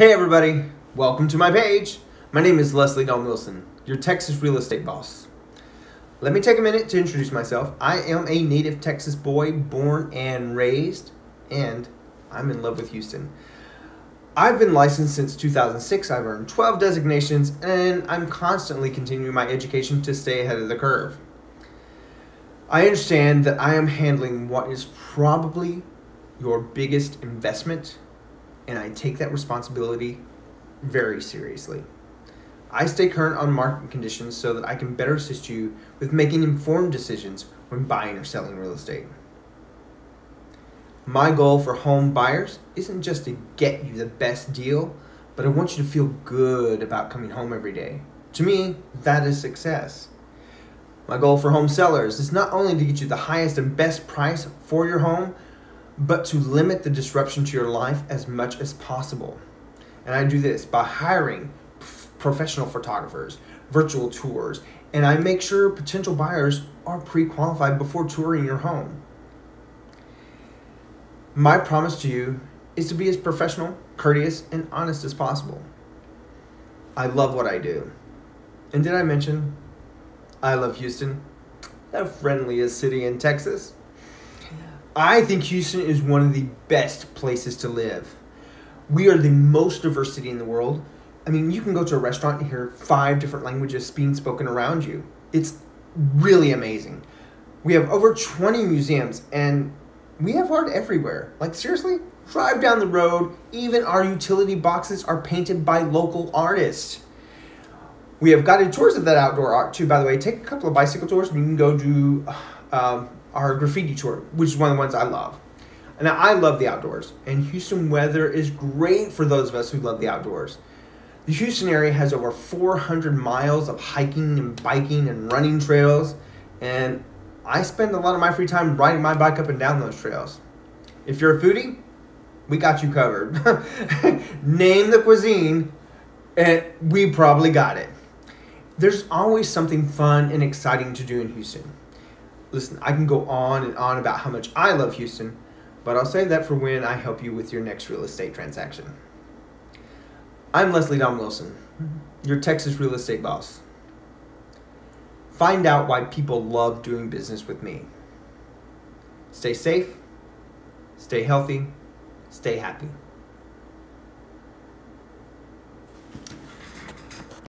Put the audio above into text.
Hey everybody, welcome to my page. My name is Leslie Don Wilson, your Texas real estate boss. Let me take a minute to introduce myself. I am a native Texas boy, born and raised, and I'm in love with Houston. I've been licensed since 2006. I've earned 12 designations, and I'm constantly continuing my education to stay ahead of the curve. I understand that I am handling what is probably your biggest investment, and I take that responsibility very seriously. I stay current on market conditions so that I can better assist you with making informed decisions when buying or selling real estate. My goal for home buyers isn't just to get you the best deal, but I want you to feel good about coming home every day. To me, that is success. My goal for home sellers is not only to get you the highest and best price for your home, but to limit the disruption to your life as much as possible. And I do this by hiring professional photographers, virtual tours, and I make sure potential buyers are pre qualified before touring your home. My promise to you is to be as professional, courteous, and honest as possible. I love what I do. And did I mention I love Houston, the friendliest city in Texas? I think Houston is one of the best places to live. We are the most diverse city in the world. I mean, you can go to a restaurant and hear five different languages being spoken around you. It's really amazing. We have over 20 museums and we have art everywhere. Like, seriously? Drive down the road, even our utility boxes are painted by local artists. We have guided tours of that outdoor art too, by the way. Take a couple of bicycle tours and you can go do um, our graffiti tour, which is one of the ones I love. Now, I love the outdoors, and Houston weather is great for those of us who love the outdoors. The Houston area has over 400 miles of hiking and biking and running trails, and I spend a lot of my free time riding my bike up and down those trails. If you're a foodie, we got you covered. Name the cuisine, and we probably got it. There's always something fun and exciting to do in Houston. Listen, I can go on and on about how much I love Houston, but I'll save that for when I help you with your next real estate transaction. I'm Leslie Don Wilson, your Texas real estate boss. Find out why people love doing business with me. Stay safe, stay healthy, stay happy.